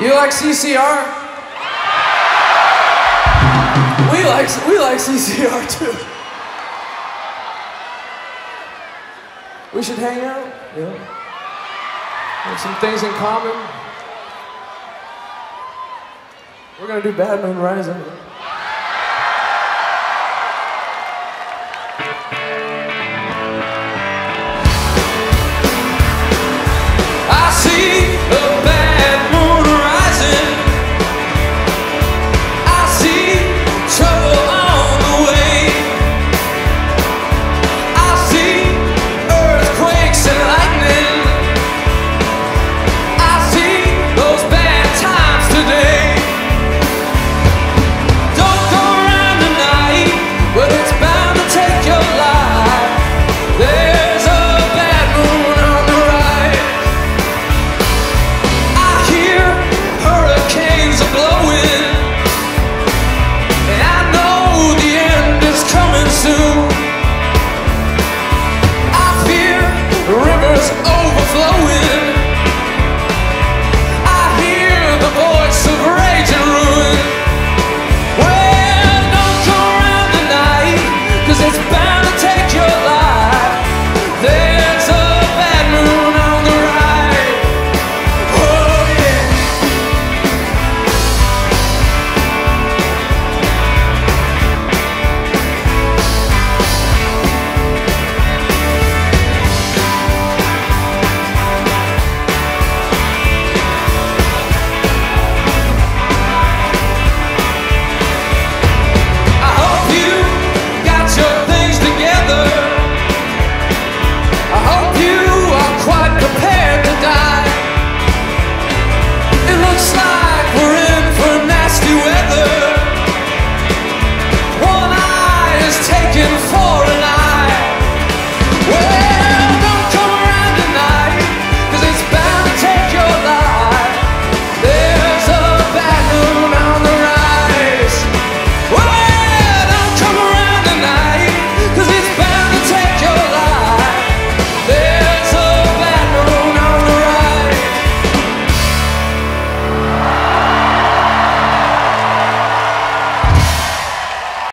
You like CCR? We like we like CCR too. We should hang out. You have some things in common. We're gonna do Bad Moon Rising.